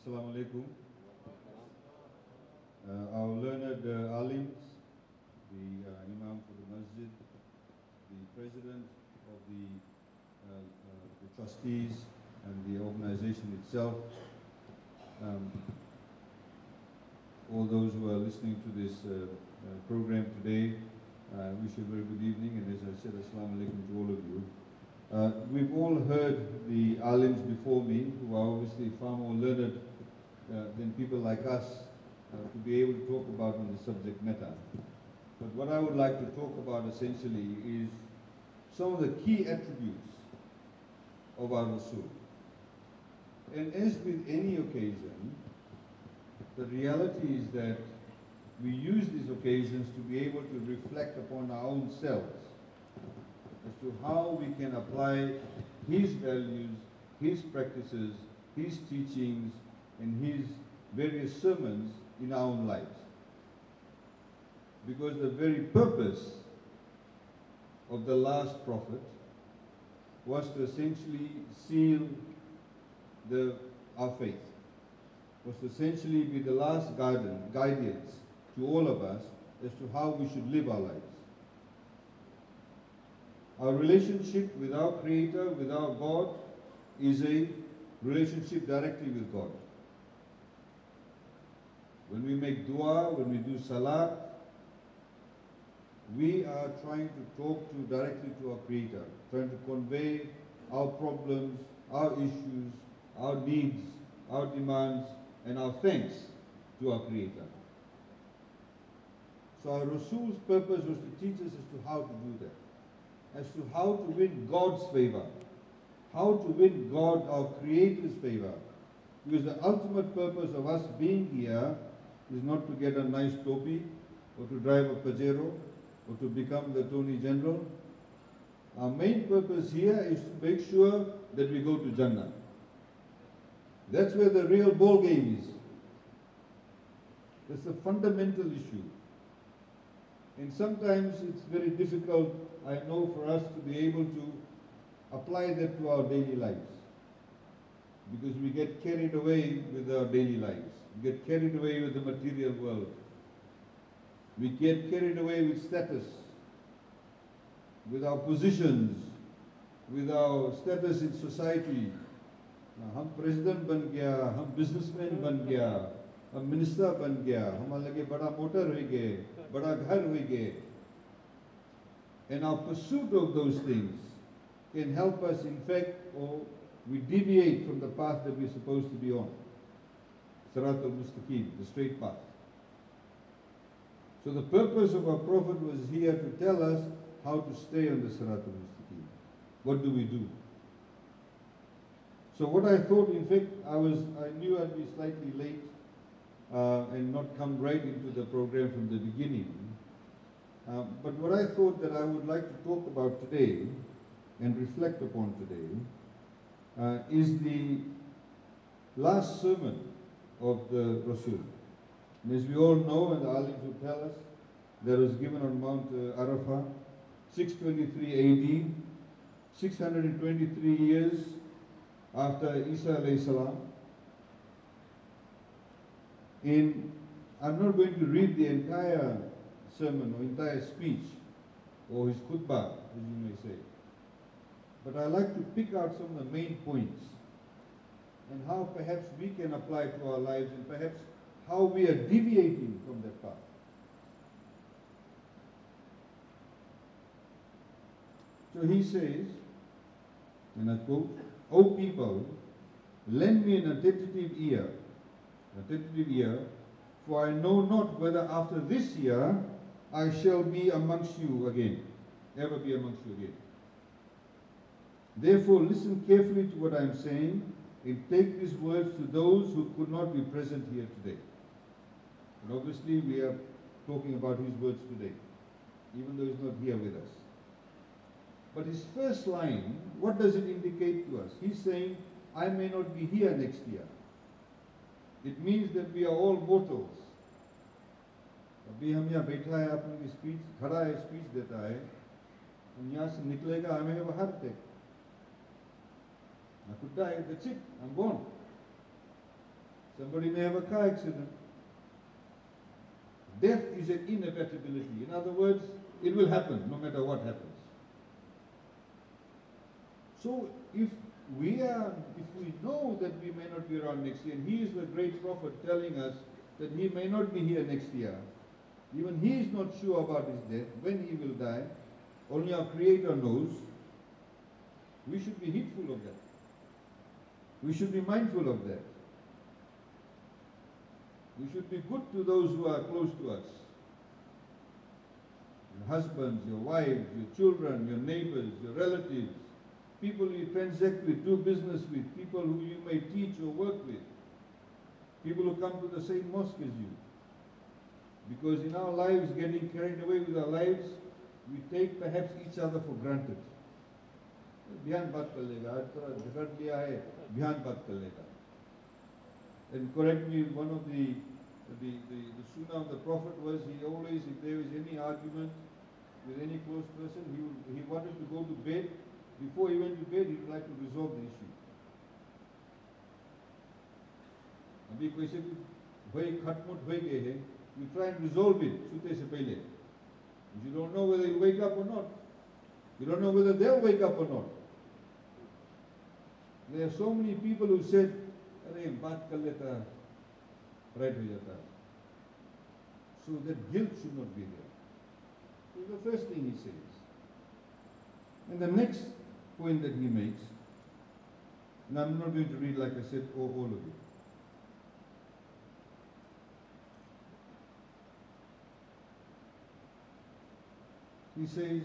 Assalamu alaikum. Uh, our learned uh, alims, the uh, imam for the masjid, the president of the, uh, uh, the trustees and the organization itself, um, all those who are listening to this uh, program today, I wish you a very good evening and as I said, Assalamu alaikum to all of you. Uh, we've all heard the alims before me, who are obviously far more learned than people like us uh, to be able to talk about on the subject matter. But what I would like to talk about essentially is some of the key attributes of our Rasul. And as with any occasion, the reality is that we use these occasions to be able to reflect upon our own selves as to how we can apply his values, his practices, his teachings, and his various sermons in our own lives. Because the very purpose of the last prophet was to essentially seal the, our faith, was to essentially be the last guidance, guidance to all of us as to how we should live our lives. Our relationship with our Creator, with our God, is a relationship directly with God. When we make dua, when we do salat, we are trying to talk to directly to our Creator, trying to convey our problems, our issues, our needs, our demands, and our thanks to our Creator. So our Rasul's purpose was to teach us as to how to do that, as to how to win God's favor, how to win God, our Creator's favor. Because the ultimate purpose of us being here is not to get a nice topi, or to drive a Pajero, or to become the Attorney General. Our main purpose here is to make sure that we go to Jannah. That's where the real ball game is. That's the fundamental issue. And sometimes it's very difficult, I know, for us to be able to apply that to our daily lives. Because we get carried away with our daily lives We get carried away with the material world. We get carried away with status, with our positions, with our status in society. हम president बन गया हम businessman बन गया हम minister बन गया हमारे लगे बड़ा मोटर हो गए बड़ा घर हो गए and our pursuit of those things can help us in fact or we deviate from the path that we're supposed to be on Sirat al-Mustaqim, the straight path. So the purpose of our prophet was here to tell us how to stay on the Sirat al-Mustaqim. What do we do? So what I thought, in fact, I was I knew I'd be slightly late uh, and not come right into the program from the beginning. Uh, but what I thought that I would like to talk about today and reflect upon today uh, is the last sermon of the Rasul. And as we all know, and the Alims will tell us, that was given on Mount uh, Arafah, 623 AD, 623 years after Isa alayhi salam. In, I'm not going to read the entire sermon or entire speech or his khutbah, as you may say. But I like to pick out some of the main points and how perhaps we can apply to our lives and perhaps how we are deviating from that path. So he says, and I quote, O people, lend me an attentive ear, attentive ear, for I know not whether after this year I shall be amongst you again, ever be amongst you again. Therefore, listen carefully to what I am saying and take these words to those who could not be present here today. And obviously, we are talking about his words today, even though he's not here with us. But his first line, what does it indicate to us? He's saying, I may not be here next year. It means that we are all mortals. अभी हम यहाँ बैठा है अपनी speech खड़ा है speech देता है हम यहाँ से निकलेगा हमें बाहर थे I could die, that's it, I'm gone. Somebody may have a car accident. Death is an inevitability. In other words, it will happen no matter what happens. So if we are, if we know that we may not be around next year, and he is the great prophet telling us that he may not be here next year, even he is not sure about his death, when he will die, only our Creator knows, we should be heedful of that. We should be mindful of that. We should be good to those who are close to us. Your husbands, your wives, your children, your neighbors, your relatives, people you transact with, do business with, people who you may teach or work with, people who come to the same mosque as you. Because in our lives, getting carried away with our lives, we take perhaps each other for granted. ध्यान बात कर लेगा आज थोड़ा झगड़ लिया है ध्यान बात कर लेगा and correct me one of the the, the, the sunnah of the prophet was he always if there was any argument with any close person he would, he wanted to go to bed before he went to bed he would like to resolve the issue अभी कोई से भी भाई खटमुट हो गए हैं you try and resolve it सोते से पहले you don't know whether you wake up or not you don't know whether they'll wake up or not there are so many people who said अरे बात कर लेता right हो जाता so that guilt should not be there so the first thing he says and the next point that he makes and I'm not going to read like I said all, all of it he says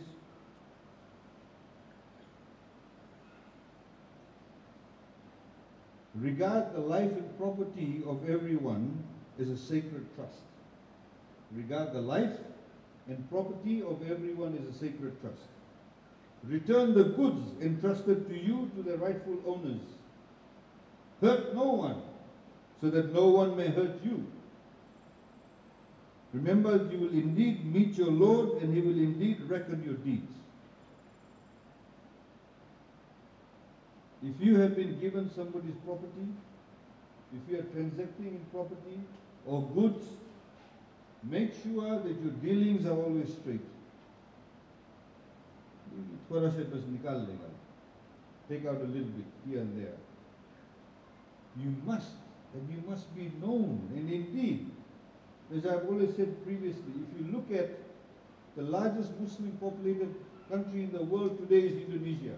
regard the life and property of everyone as a sacred trust. Regard the life and property of everyone as a sacred trust. Return the goods entrusted to you to their rightful owners. Hurt no one, so that no one may hurt you. Remember, you will indeed meet your Lord, and he will indeed reckon your deeds. If you have been given somebody's property, if you are transacting in property or goods, make sure that your dealings are always straight. थोड़ा से बस निकाल लेगा take out a little bit here and there. You must, and you must be known, and indeed, as I've always said previously, if you look at the largest Muslim populated country in the world today is Indonesia.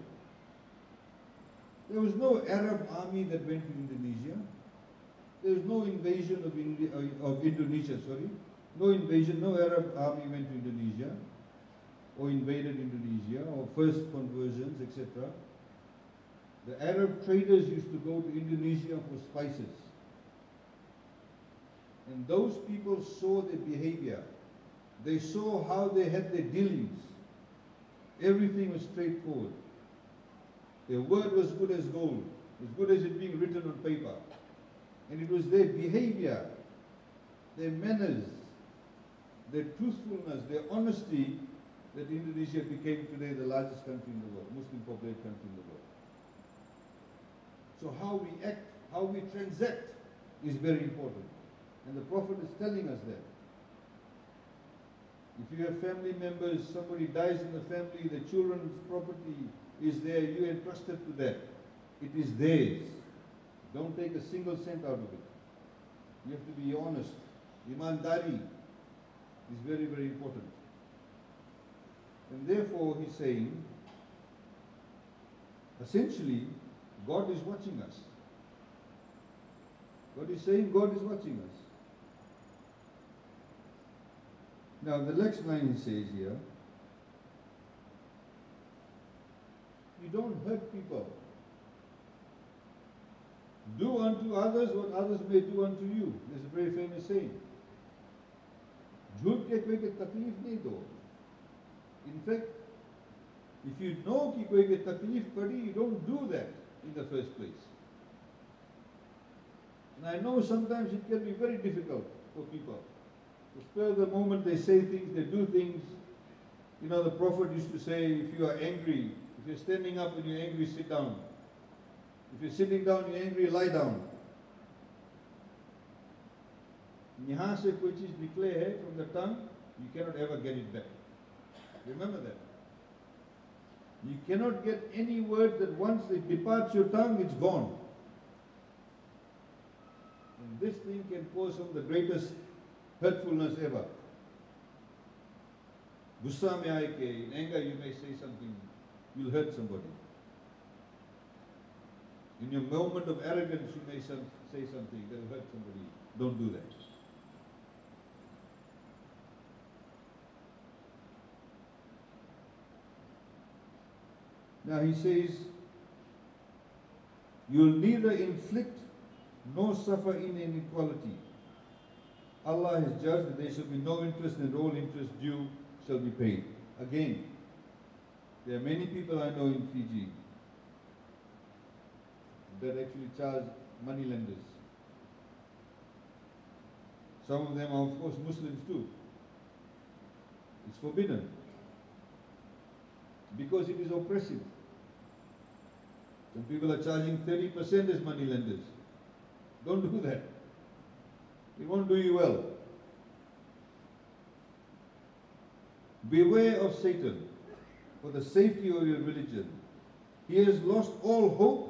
There was no Arab army that went to Indonesia. There was no invasion of, Indi- uh, of Indonesia, sorry. No invasion, no Arab army went to Indonesia or invaded Indonesia or first conversions, etc. The Arab traders used to go to Indonesia for spices. And those people saw their behavior. They saw how they had their dealings. Everything was straightforward. Their word was good as gold, as good as it being written on paper. And it was their behavior, their manners, their truthfulness, their honesty that Indonesia became today the largest country in the world, Muslim populated country in the world. So how we act, how we transact is very important. And the Prophet is telling us that. If you have family members, somebody dies in the family, the children's property is there, you entrusted to that. It is theirs. Don't take a single cent out of it. You have to be honest. Imandari is very, very important. And therefore, he's saying, essentially, God is watching us. God is saying God is watching us. Now, the next line he says here, you don't hurt people. Do unto others what others may do unto you. There's a very famous saying. झूठ के कोई के तकलीफ नहीं दो In fact, if you know कि कोई के तकलीफ पड़ी, you don't do that in the first place. And I know sometimes it can be very difficult for people. To spur the moment they say things, they do things. You know, the Prophet used to say, if you are angry, if you're standing up and you're angry, sit down. If you're sitting down, you're angry, lie down. यहाँ से कोई चीज निकले है from the tongue, you cannot ever get it back. Remember that. You cannot get any word that once it departs your tongue, it's gone. And this thing can cause some of the greatest hurtfulness ever. गुस्सा में आए के in anger you may say something, you'll hurt somebody. In your moment of arrogance you may some, say something that will hurt somebody. Don't do that. Now he says, You'll neither inflict nor suffer in inequality. Allah has judged that there shall be no interest and all interest due shall be paid. Again, there are many people I know in Fiji that actually charge money lenders. Some of them are of course Muslims too. It's forbidden because it is oppressive. Some people are charging 30% as money lenders. Don't do that. It won't do you well. Beware of Satan for the safety of your religion. He has lost all hope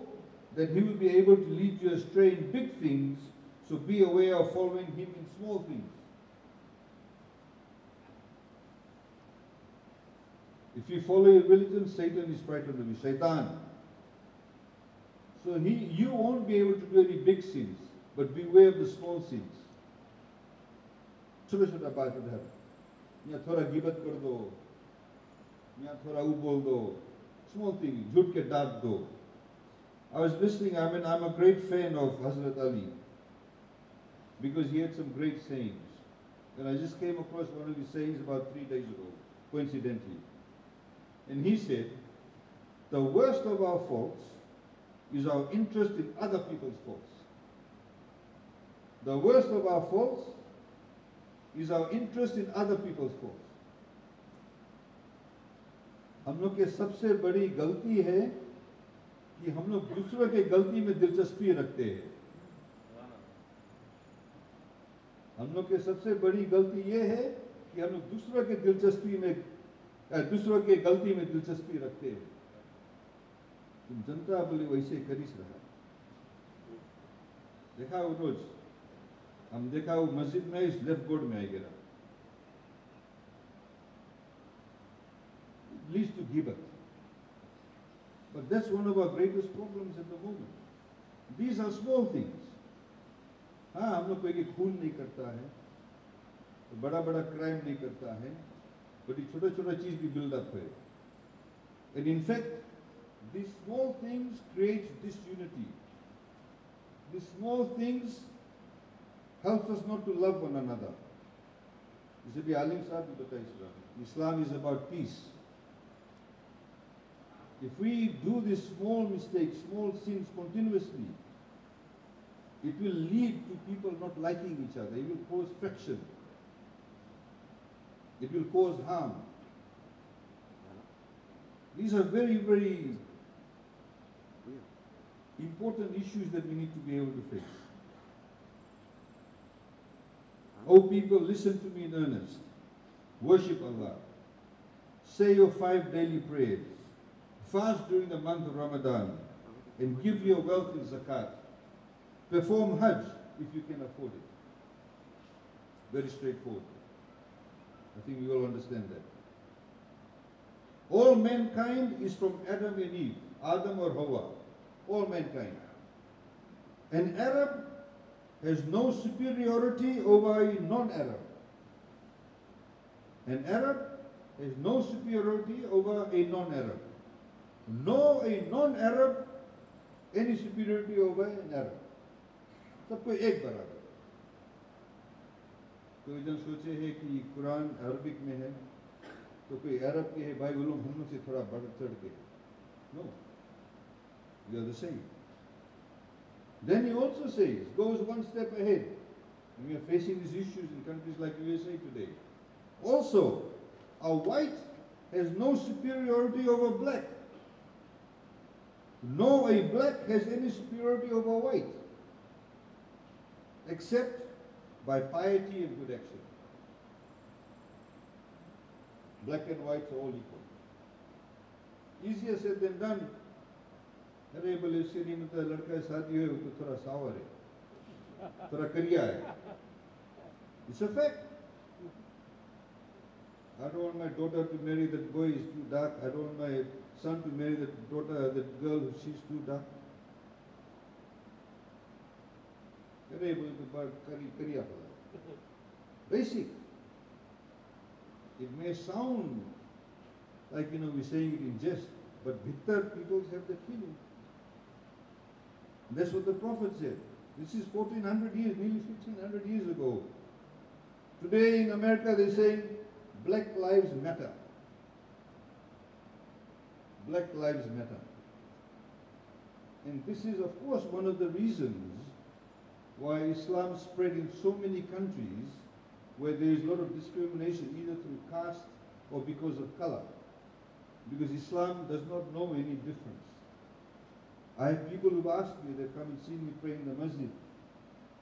that he will be able to lead you astray in big things, so be aware of following him in small things. If you follow your religion, Satan is frightened of you. Satan. So he, you won't be able to do any big sins, but beware of the small sins. छोटा छोटा बात उधर या थोड़ा गिबत कर दो या थोड़ा वो बोल दो small thing झूठ के डांट दो I was listening I mean I'm a great fan of Hazrat Ali because he had some great sayings and I just came across one of his sayings about three days ago coincidentally and he said the worst of our faults is our interest in other people's faults the worst of our faults is our interest in other people's faults. हम लोग के सबसे बड़ी गलती है कि हम लोग दूसरों के गलती में दिलचस्पी रखते हैं। हम लोग के सबसे बड़ी गलती ये है कि हम लोग दूसरों के दिलचस्पी में दूसरों के गलती में दिलचस्पी रखते हैं। तुम जनता बोले वैसे करीस रहा। देखा वो रोज, हम देखा वो मस्जिद में इस लेफ़्ट बोर्ड में आई गिरा। leads to gibbat. But that's one of our greatest problems at the moment. These are small things. हाँ हम लोग कोई के खून नहीं करता है तो बड़ा बड़ा क्राइम नहीं करता है बट ये छोटा छोटा चीज भी बिल्डअप है And in fact, these small things create disunity. These small things helps us not to love one another. जैसे भी आलिम साहब भी बताया इस्लाम Islam is about peace. If we do these small mistakes, small sins continuously, it will lead to people not liking each other. It will cause friction. It will cause harm. These are very, very important issues that we need to be able to face. Oh people, listen to me in earnest. Worship Allah. Say your five daily prayers. Fast during the month of Ramadan. And give your wealth in zakat. Perform Hajj if you can afford it. Very straightforward. I think we all understand that. All mankind is from Adam and Eve, Adam or Hawa. All mankind. An Arab has no superiority over a non-Arab. An Arab has no superiority over a non-Arab. No a non-Arab any superiority over an Arab. सबको एक बराबर कोई जन सोचे है कि Quran Arabic में है तो कोई अरब के है भाई वो लोग हम से थोड़ा बढ़ चढ़ के no you are the same he also says, goes one step ahead. And we are facing these issues in countries like USA today. Also, a white has no superiority over black. No a black has any superiority over white. Except by piety and good action. Black and white are all equal. Easier said than done. अरे बोले श्रीमत लड़का शादी हुई तो थोड़ा सावर है थोड़ा करिया है It's a fact. I don't want my daughter to marry that boy is too dark. I don't want my son to marry the daughter, uh, the girl who she's too dark. Basic. It may sound like you know we're saying it in jest, but bitter people have that feeling. That's what the Prophet said. This is 1400 years, nearly 1500 years ago. Today in America they're saying black lives matter. Black Lives Matter. And this is, of course, one of the reasons why Islam spread in so many countries where there is a lot of discrimination, either through caste or because of color. Because Islam does not know any difference. I have people who've asked me, they come and see me pray in the masjid.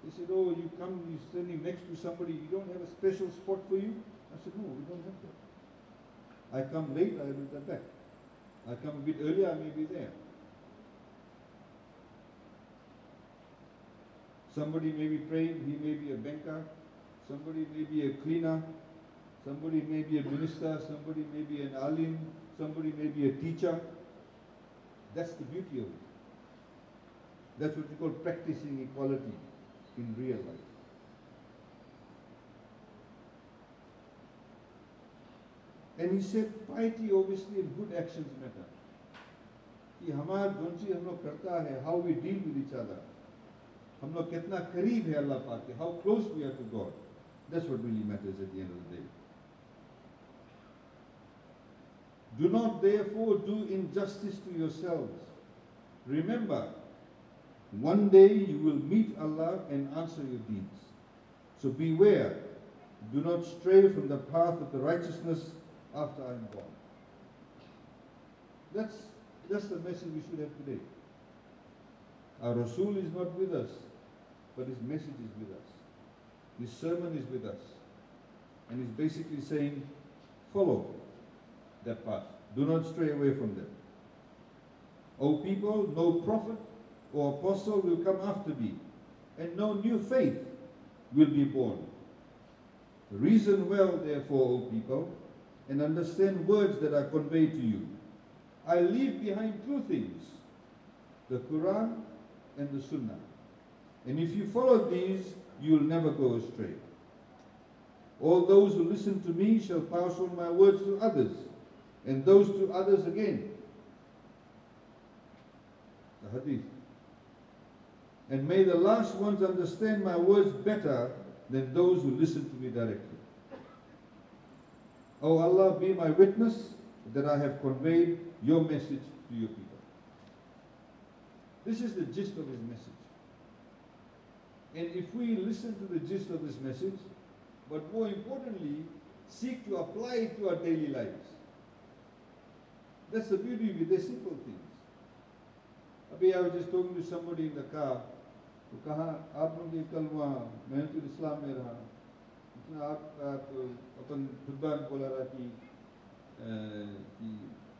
They said, oh, you come, you're standing next to somebody, you don't have a special spot for you? I said, no, we don't have that. I come late, I will be back. I come a bit earlier, I may be there. Somebody may be praying, he may be a banker, somebody may be a cleaner, somebody may be a minister, somebody may be an alim, somebody may be a teacher. That's the beauty of it. That's what we call practicing equality in real life. And he said, piety obviously and good actions matter. कि हमारा zone चीज हम लोग करता है how we deal with each other हम लोग कितना करीब है अल्लाह पाक के how close we are to God that's what really matters at the end of the day do not therefore do injustice to yourselves remember one day you will meet Allah and answer your deeds so beware do not stray from the path of the righteousness after I am gone that's that's the message we should have today. Our Rasul is not with us, but his message is with us. His sermon is with us. And he's basically saying, follow that path. Do not stray away from them. O people, no prophet or apostle will come after me, and no new faith will be born. Reason well, therefore, O people, and understand words that are conveyed to you. I leave behind two things the Quran and the Sunnah. And if you follow these, you'll never go astray. All those who listen to me shall pass on my words to others, and those to others again. The Hadith. And may the last ones understand my words better than those who listen to me directly. O Allah, be my witness that I have conveyed your message to your people. This is the gist of his message. And if we listen to the gist of this message, but more importantly, seek to apply it to our daily lives. That's the beauty of it, they're simple things. अभी I was just talking to somebody in the car, तो कहा आप लोग ये कल वहाँ मेहनतुल इस्लाम में रहा उसने आप, आप अपन खुतबा में बोला रहा कि कि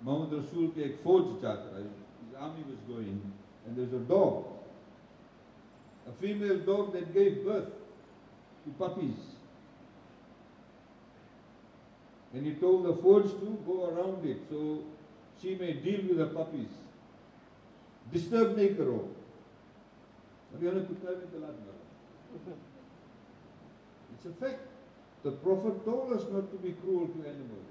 Muhammad Rasul के एक फौज जाता रहा his army was going and there's a dog a female dog that gave birth to puppies and he told the forge to go around it so she may deal with the puppies disturb नहीं करो अभी उन्हें कुत्ता में तलाक मारा it's a fact the prophet told us not to be cruel to animals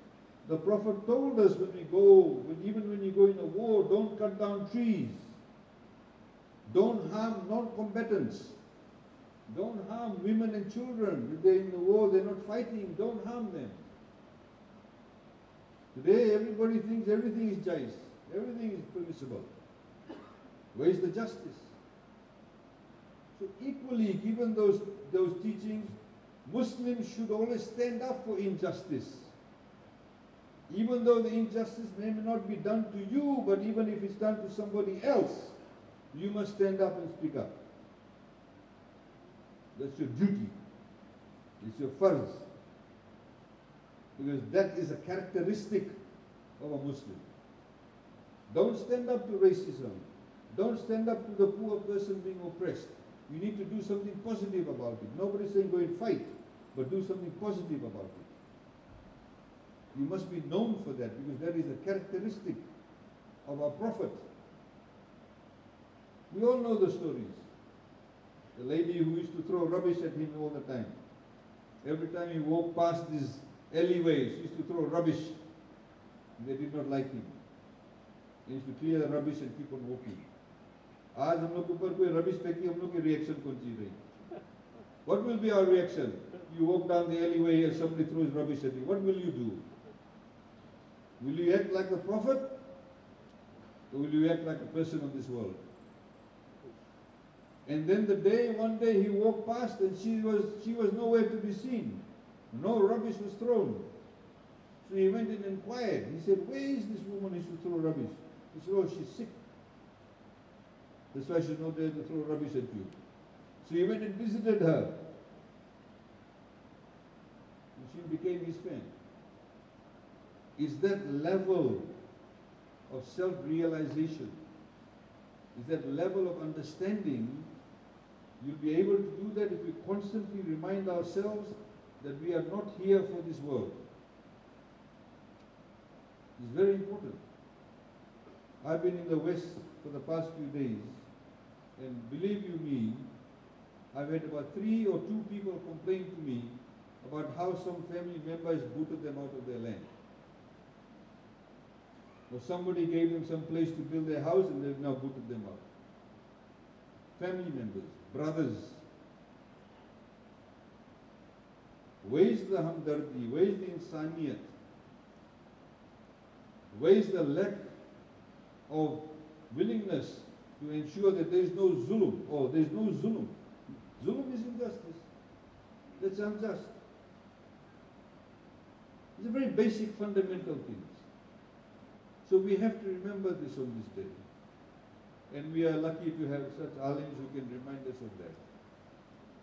the Prophet told us when we go, when, even when you go in a war, don't cut down trees. Don't harm non-combatants. Don't harm women and children. If they're in the war, they're not fighting, don't harm them. Today, everybody thinks everything is jais. Everything is permissible. Where is the justice? So equally, given those, those teachings, Muslims should always stand up for injustice. Even though the injustice may not be done to you, but even if it's done to somebody else, you must stand up and speak up. That's your duty. It's your farz. Because that is a characteristic of a Muslim. Don't stand up to racism. Don't stand up to the poor person being oppressed. You need to do something positive about it. Nobody's saying go and fight, but do something positive about it. You must be known for that because that is a characteristic of our Prophet. We all know the stories. The lady who used to throw rubbish at him all the time. Every time he walked past this alleyway, she used to throw rubbish. They did not like him. He used to clear the rubbish and keep on walking. आज हम लोग ऊपर कोई rubbish फेंकी हम लोग की reaction कौन सी रही What will be our reaction? You walk down the alleyway and somebody throws rubbish at you. What will you do? Will you act like the prophet? Or will you act like a person of this world? And then the day, one day he walked past and she was, she was nowhere to be seen. No rubbish was thrown. So he went and inquired. He said, where is this woman who used to throw rubbish? He said, oh, she's sick. That's why she's not there to throw rubbish at you. So he went and visited her. And she became his friend. Is that level of self-realization, is that level of understanding, you'll be able to do that if we constantly remind ourselves that we are not here for this world. It's very important. I've been in the West for the past few days, and believe you me, I've had about three or two people complain to me about how some family members booted them out of their land. Or somebody gave them some place to build their house and they've now booted them out. Family members, brothers. Where's the hamdardi? Where's the insaniyat? Where's the lack of willingness to ensure that there is no zulm or oh, there is no zulm? Zulm is injustice. That's unjust. It's a very basic fundamental thing. So we have to remember this on this day. And we are lucky to have such alims who can remind us of that.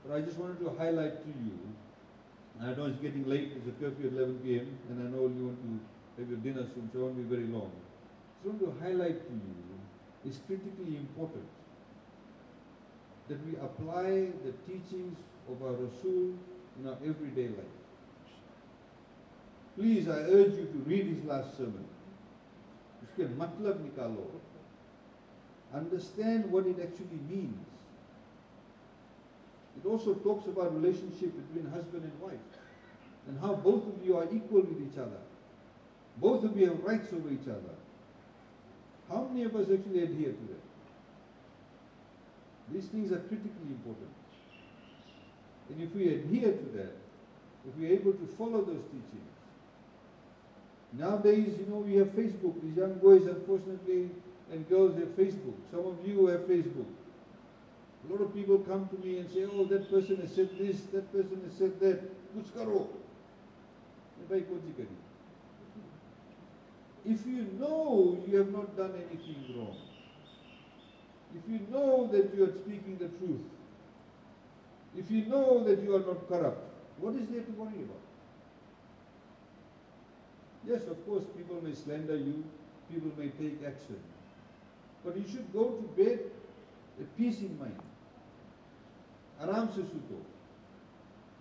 But I just wanted to highlight to you, I know it's getting late, it's a curfew at 11 p.m., and I know you want to have your dinner soon, so it won't be very long. I just want to highlight to you, is critically important that we apply the teachings of our Rasul in our everyday life. Please, I urge you to read his last sermon. Uske matlab nikalo. Understand what it actually means. It also talks about relationship between husband and wife and how both of you are equal with each other. Both of you have rights over each other how many of us actually adhere to that these things are critically important and if we adhere to that if we are able to follow those teachings Nowadays, you know, we have Facebook. These young boys, unfortunately, and girls have Facebook. Some of you have Facebook. A lot of people come to me and say, oh, that person has said this, that person has said that. Kuch karo. If you know you have not done anything wrong, if you know that you are speaking the truth, if you know that you are not corrupt, what is there to worry about? Yes, of course, people may slander you, people may take action. But you should go to bed with peace in mind. Aram se suto.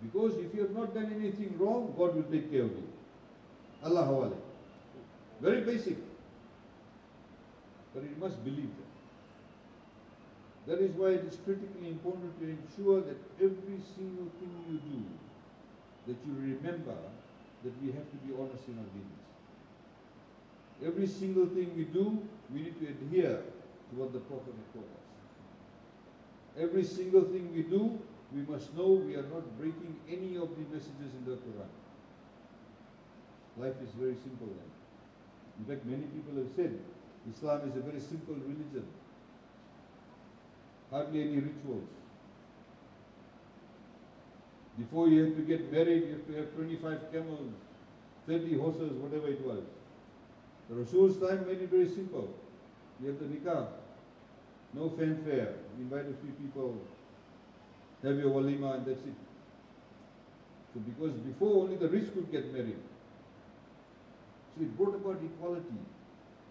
Because if you have not done anything wrong, God will take care of you. Allah hawale. Very basic. But you must believe that. That is why it is critically important to ensure that every single thing you do, that you remember that we have to be honest in our dealings. Every single thing we do, we need to adhere to what the Prophet has taught us. Every single thing we do, we must know we are not breaking any of the messages in the Quran. Life is very simple then. In fact, many people have said Islam is a very simple religion. Hardly any rituals. Before you have to get married, you have to have 25 camels, 30 horses, whatever it was. The Rasul's time made it very simple. You have the nikah, no fanfare. You invite a few people, have your walima and that's it. So because before only the rich could get married. So it brought about equality.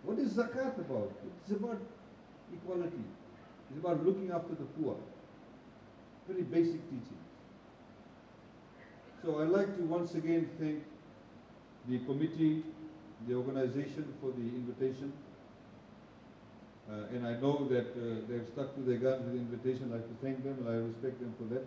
What is zakat about? It's about equality. It's about looking after the poor. Very basic teaching. So I'd like to once again thank the committee, the organization for the invitation. Uh, and I know that uh, they've stuck to their guns with the invitation. I'd like to thank them and I respect them for that.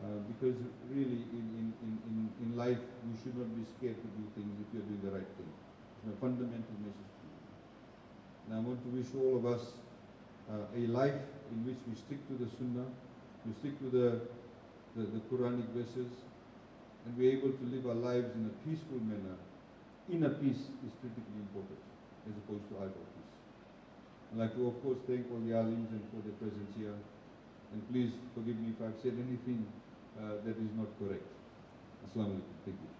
Uh, because really in, in, in, in, life you should not be scared to do things if you're doing the right thing. It's my fundamental message to you. And I want to wish all of us uh, a life in which we stick to the Sunnah, we stick to the, the, the Quranic verses, and we're able to live our lives in a peaceful manner. Inner peace is critically important as opposed to outer peace. I'd like to, of course, thank all the alims and for their presence here. And please forgive me if I've said anything Uh, that is not correct. Assalamu alaikum. Thank you.